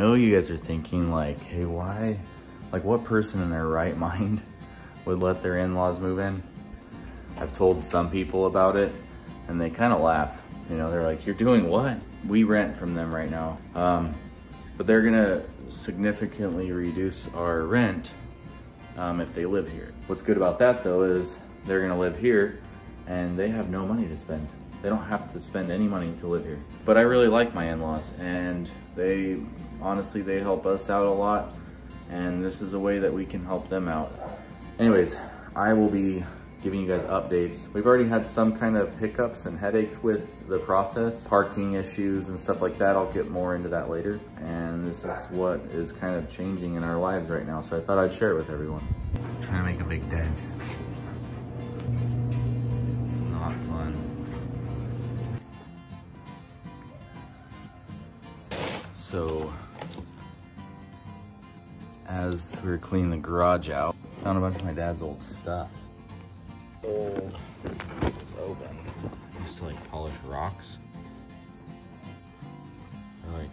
know you guys are thinking like, hey, why, like what person in their right mind would let their in-laws move in? I've told some people about it and they kind of laugh. You know, they're like, you're doing what? We rent from them right now. Um, but they're gonna significantly reduce our rent um, if they live here. What's good about that though is they're gonna live here and they have no money to spend. They don't have to spend any money to live here. But I really like my in-laws and they, honestly, they help us out a lot and this is a way that we can help them out. Anyways, I will be giving you guys updates. We've already had some kind of hiccups and headaches with the process, parking issues and stuff like that. I'll get more into that later. And this is what is kind of changing in our lives right now. So I thought I'd share it with everyone. I'm trying to make a big dent. It's not fun. So, as we were cleaning the garage out, found a bunch of my dad's old stuff. Old, it's open. I used to like polish rocks. They're like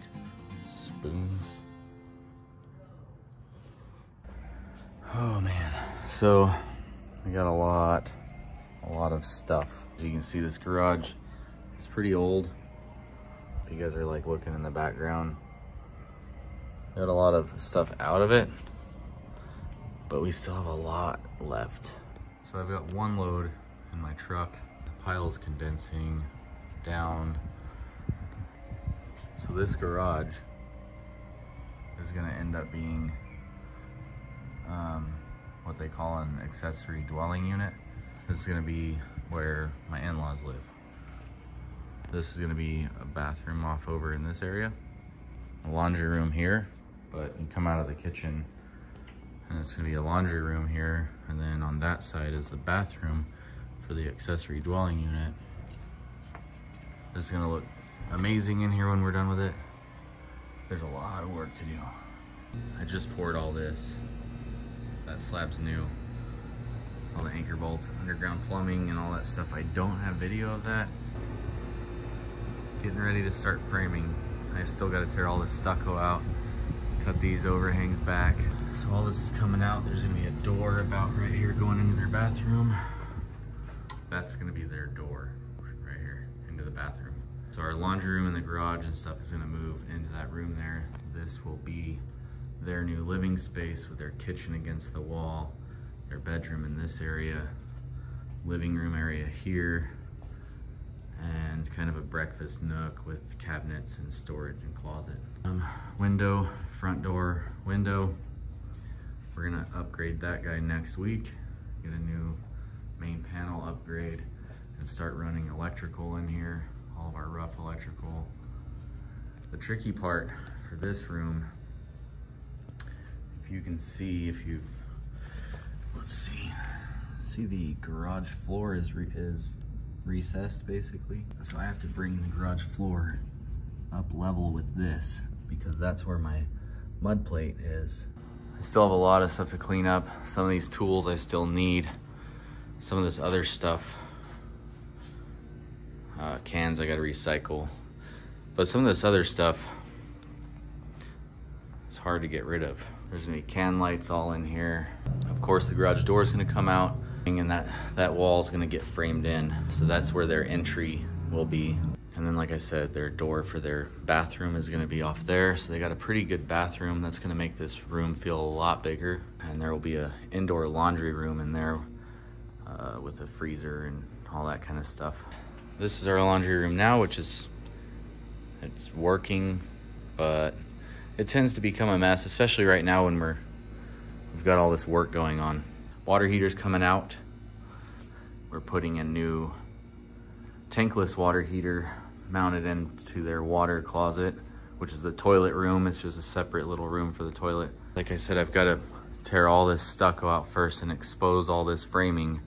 spoons. Oh man. So, we got a lot, a lot of stuff. As you can see, this garage is pretty old. If you guys are like looking in the background, got a lot of stuff out of it, but we still have a lot left. So I've got one load in my truck. The pile's condensing down. So this garage is gonna end up being um, what they call an accessory dwelling unit. This is gonna be where my in-laws live. This is gonna be a bathroom off over in this area. A laundry room here, but you come out of the kitchen and it's gonna be a laundry room here. And then on that side is the bathroom for the accessory dwelling unit. This is gonna look amazing in here when we're done with it. There's a lot of work to do. I just poured all this. That slab's new. All the anchor bolts, underground plumbing and all that stuff. I don't have video of that. Getting ready to start framing. I still gotta tear all this stucco out, cut these overhangs back. So all this is coming out. There's gonna be a door about right here going into their bathroom. That's gonna be their door right here into the bathroom. So our laundry room and the garage and stuff is gonna move into that room there. This will be their new living space with their kitchen against the wall, their bedroom in this area, living room area here, and kind of a breakfast nook with cabinets and storage and closet. Um, window, front door, window. We're gonna upgrade that guy next week, get a new main panel upgrade and start running electrical in here, all of our rough electrical. The tricky part for this room, if you can see, if you, let's see, see the garage floor is, re, is recessed basically. So I have to bring the garage floor up level with this because that's where my mud plate is. I still have a lot of stuff to clean up. Some of these tools I still need. Some of this other stuff, uh, cans I gotta recycle. But some of this other stuff, it's hard to get rid of. There's gonna be can lights all in here. Of course, the garage door is gonna come out and that, that wall is gonna get framed in. So that's where their entry will be. And then like I said, their door for their bathroom is gonna be off there. So they got a pretty good bathroom. That's gonna make this room feel a lot bigger. And there will be a indoor laundry room in there uh, with a freezer and all that kind of stuff. This is our laundry room now, which is, it's working, but it tends to become a mess, especially right now when we're, we've got all this work going on. Water heater's coming out. We're putting a new tankless water heater mounted into their water closet, which is the toilet room. It's just a separate little room for the toilet. Like I said, I've got to tear all this stucco out first and expose all this framing.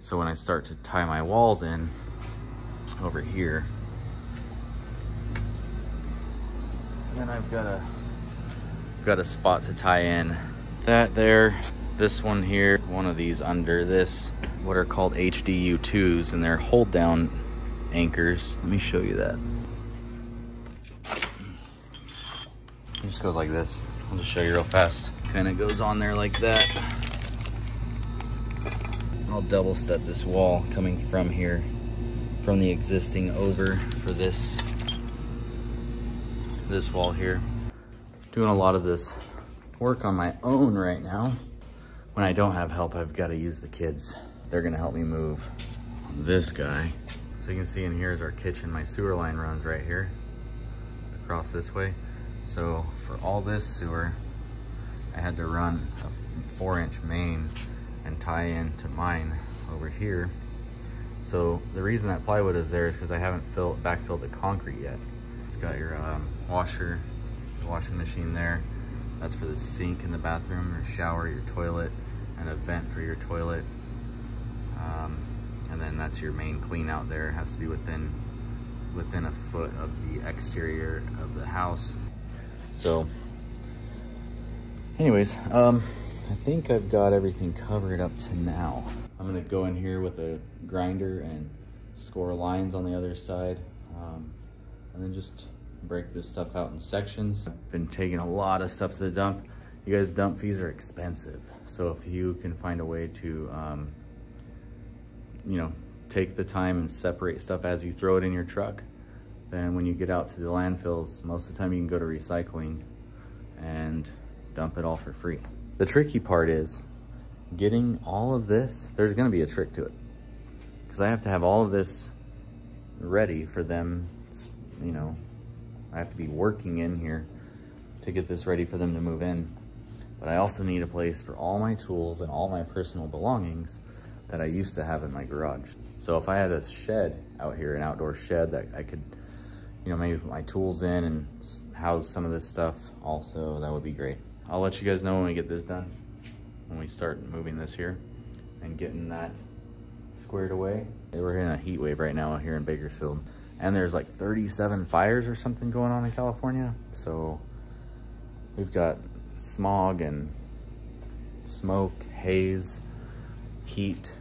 So when I start to tie my walls in over here, then I've got a, got a spot to tie in. That there, this one here, one of these under this, what are called HDU2s, and they're hold down anchors. Let me show you that. It just goes like this. I'll just show you real fast. Kind of goes on there like that. I'll double step this wall coming from here, from the existing over for this, this wall here. Doing a lot of this work on my own right now. When I don't have help, I've got to use the kids. They're gonna help me move this guy. So you can see in here is our kitchen. My sewer line runs right here, across this way. So for all this sewer, I had to run a four inch main and tie into mine over here. So the reason that plywood is there is because I haven't filled, backfilled the concrete yet. You've got your um, washer, washing machine there. That's for the sink in the bathroom, your shower, your toilet, and a vent for your toilet. Um, and then that's your main clean out there. It has to be within within a foot of the exterior of the house. So anyways, um, I think I've got everything covered up to now. I'm gonna go in here with a grinder and score lines on the other side. Um, and then just break this stuff out in sections. I've been taking a lot of stuff to the dump. You guys, dump fees are expensive. So if you can find a way to, um, you know, take the time and separate stuff as you throw it in your truck, then when you get out to the landfills, most of the time you can go to recycling and dump it all for free. The tricky part is getting all of this, there's gonna be a trick to it. Because I have to have all of this ready for them, you know, I have to be working in here to get this ready for them to move in. But I also need a place for all my tools and all my personal belongings that I used to have in my garage. So if I had a shed out here, an outdoor shed that I could, you know, maybe put my tools in and house some of this stuff also, that would be great. I'll let you guys know when we get this done, when we start moving this here and getting that squared away. We're in a heat wave right now here in Bakersfield and there's like 37 fires or something going on in California. So we've got smog and smoke, haze, heat,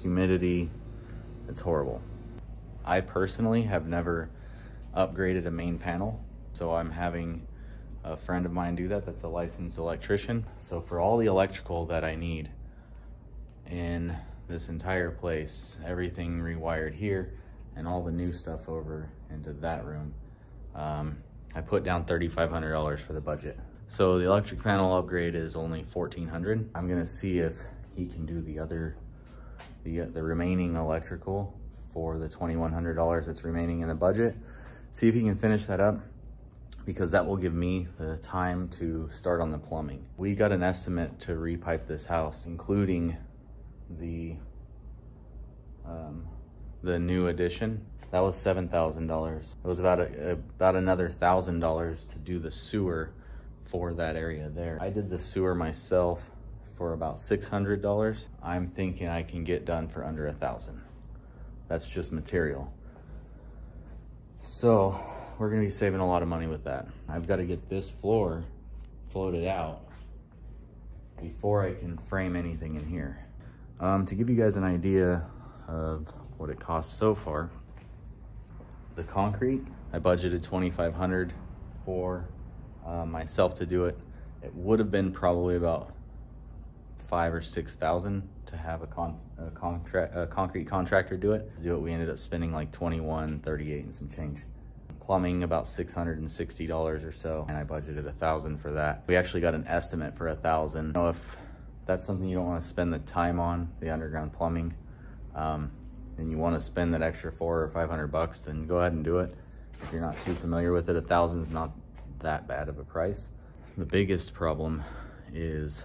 humidity. It's horrible. I personally have never upgraded a main panel. So I'm having a friend of mine do that that's a licensed electrician. So for all the electrical that I need in this entire place, everything rewired here, and all the new stuff over into that room. Um, I put down $3,500 for the budget. So the electric panel upgrade is only 1400 I'm gonna see if he can do the other, the, the remaining electrical for the $2,100 that's remaining in the budget. See if he can finish that up because that will give me the time to start on the plumbing. We got an estimate to repipe this house, including the um, the new addition, that was $7,000. It was about a, about another $1,000 to do the sewer for that area there. I did the sewer myself for about $600. I'm thinking I can get done for under a thousand. That's just material. So we're gonna be saving a lot of money with that. I've got to get this floor floated out before I can frame anything in here. Um, to give you guys an idea of what it costs so far. The concrete, I budgeted 2,500 for uh, myself to do it. It would have been probably about five or 6,000 to have a, con a, contract, a concrete contractor do it. To do it, we ended up spending like 21, 38 and some change. Plumbing about $660 or so, and I budgeted a thousand for that. We actually got an estimate for a thousand. know if that's something you don't want to spend the time on, the underground plumbing, um, and you want to spend that extra four or 500 bucks, then go ahead and do it. If you're not too familiar with it, a thousand is not that bad of a price. The biggest problem is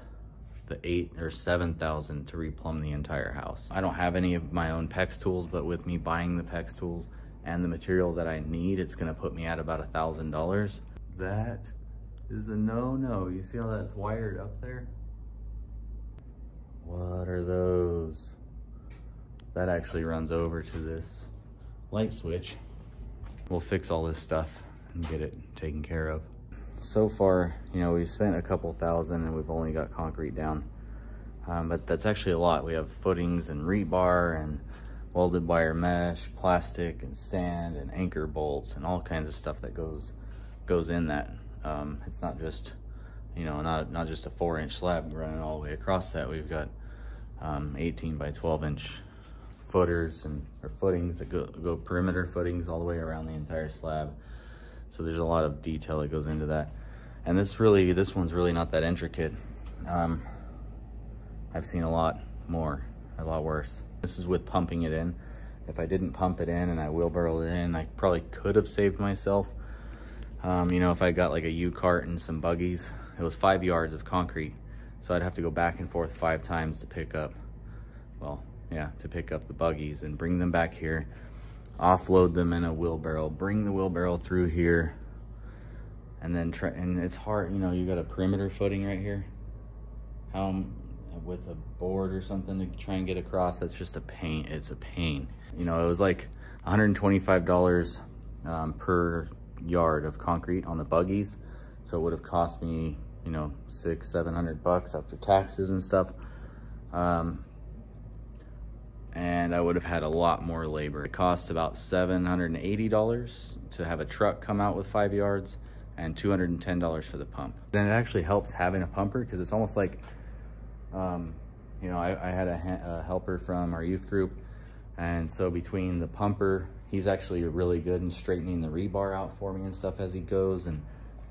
the eight or 7,000 to replumb the entire house. I don't have any of my own PEX tools, but with me buying the PEX tools and the material that I need, it's gonna put me at about a thousand dollars. That is a no-no. You see how that's wired up there? What are those? that actually runs over to this light switch. We'll fix all this stuff and get it taken care of. So far, you know, we've spent a couple thousand and we've only got concrete down. Um, but that's actually a lot. We have footings and rebar and welded wire mesh, plastic and sand and anchor bolts and all kinds of stuff that goes goes in that Um, it's not just, you know, not, not just a four inch slab running all the way across that. We've got um, 18 by 12 inch footers and or footings that go, go perimeter footings all the way around the entire slab. So there's a lot of detail that goes into that. And this really, this one's really not that intricate. Um, I've seen a lot more, a lot worse. This is with pumping it in. If I didn't pump it in and I wheelbarrowed it in, I probably could have saved myself. Um, you know, if I got like a U-cart and some buggies, it was five yards of concrete. So I'd have to go back and forth five times to pick up, well, yeah, to pick up the buggies and bring them back here, offload them in a wheelbarrow, bring the wheelbarrow through here, and then try, and it's hard, you know, you got a perimeter footing right here. How, with a board or something to try and get across, that's just a pain, it's a pain. You know, it was like $125 um, per yard of concrete on the buggies. So it would have cost me, you know, six, 700 bucks after taxes and stuff. Um, and I would have had a lot more labor. It costs about $780 to have a truck come out with five yards and $210 for the pump. Then it actually helps having a pumper because it's almost like, um, you know, I, I had a, a, helper from our youth group. And so between the pumper, he's actually really good in straightening the rebar out for me and stuff as he goes and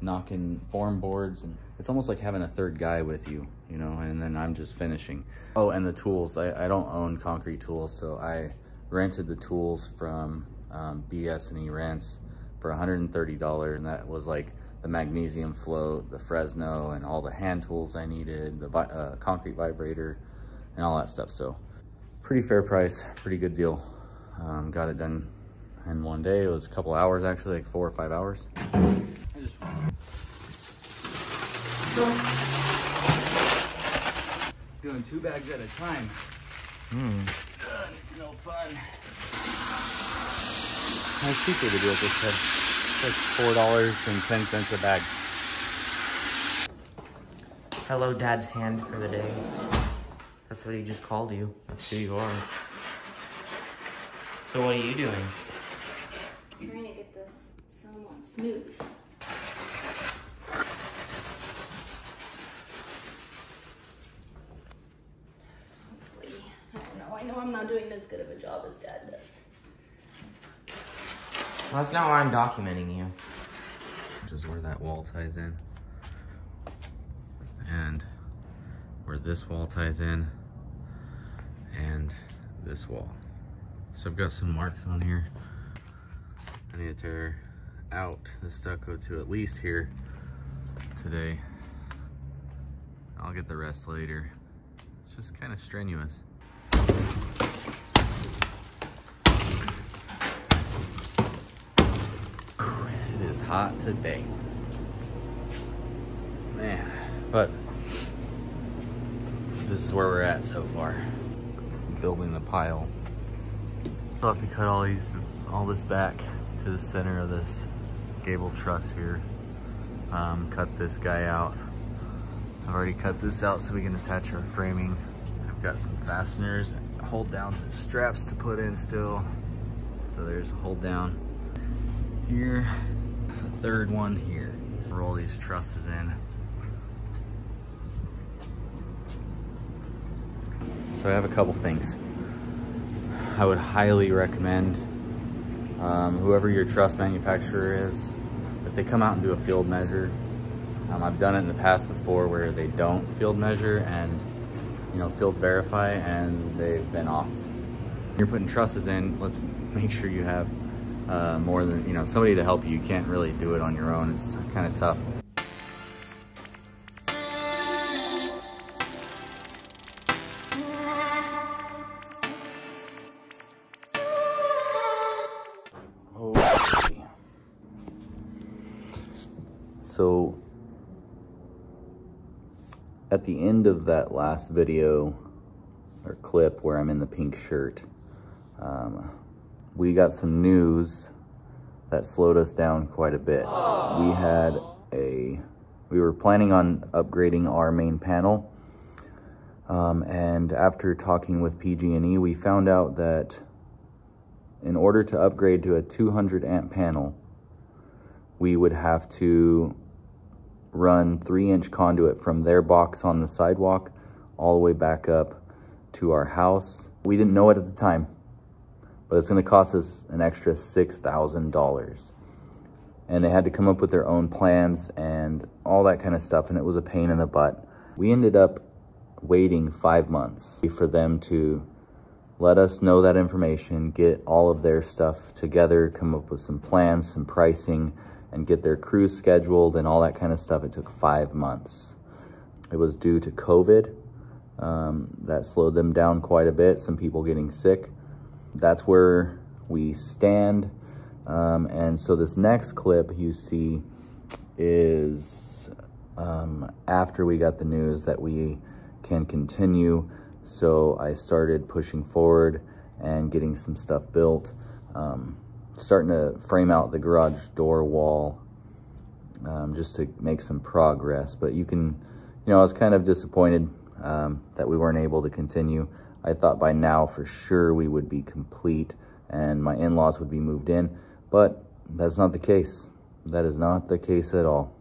knocking form boards. And it's almost like having a third guy with you, you know, and then I'm just finishing. Oh, and the tools. I, I don't own concrete tools, so I rented the tools from um, BS&E Rents for $130 and that was like the magnesium float, the Fresno, and all the hand tools I needed, the uh, concrete vibrator, and all that stuff. So pretty fair price, pretty good deal. Um, got it done in one day. It was a couple hours actually, like four or five hours. Doing two bags at a time. Hmm. It's no fun. How cheaper to do it this way. It's like four dollars and ten cents a bag. Hello, Dad's hand for the day. That's what he just called you. That's who you are. So what are you doing? I'm trying to get this somewhat smooth. Hopefully, I don't know. I know I'm not doing as good of a job as Dad does. Well, that's not why I'm documenting you. Which is where that wall ties in. And where this wall ties in. And this wall. So I've got some marks on here. I need to tear out the stucco to at least here today. I'll get the rest later. It's just kind of strenuous. It is hot today. Man, but this is where we're at so far. Building the pile. I'll have to cut all these, all this back to the center of this gable truss here. Um, cut this guy out. I've already cut this out so we can attach our framing. I've got some fasteners, hold down some straps to put in still. So there's a hold down here, third one here. Roll these trusses in. So I have a couple things. I would highly recommend um, whoever your truss manufacturer is, that they come out and do a field measure. Um, I've done it in the past before where they don't field measure and you know field verify and they've been off. When you're putting trusses in, let's make sure you have uh, more than, you know, somebody to help you. You can't really do it on your own. It's kind of tough. So at the end of that last video or clip where I'm in the pink shirt, um, we got some news that slowed us down quite a bit. Aww. We had a, we were planning on upgrading our main panel. Um, and after talking with PG&E, we found out that in order to upgrade to a 200 amp panel, we would have to run three inch conduit from their box on the sidewalk all the way back up to our house. We didn't know it at the time, but it's gonna cost us an extra $6,000. And they had to come up with their own plans and all that kind of stuff, and it was a pain in the butt. We ended up waiting five months for them to let us know that information, get all of their stuff together, come up with some plans, some pricing, and get their crews scheduled and all that kind of stuff. It took five months. It was due to COVID. Um, that slowed them down quite a bit, some people getting sick. That's where we stand. Um, and so this next clip you see is um, after we got the news that we can continue. So I started pushing forward and getting some stuff built. Um, starting to frame out the garage door wall um, just to make some progress. But you can, you know, I was kind of disappointed um, that we weren't able to continue. I thought by now for sure we would be complete and my in-laws would be moved in, but that's not the case. That is not the case at all.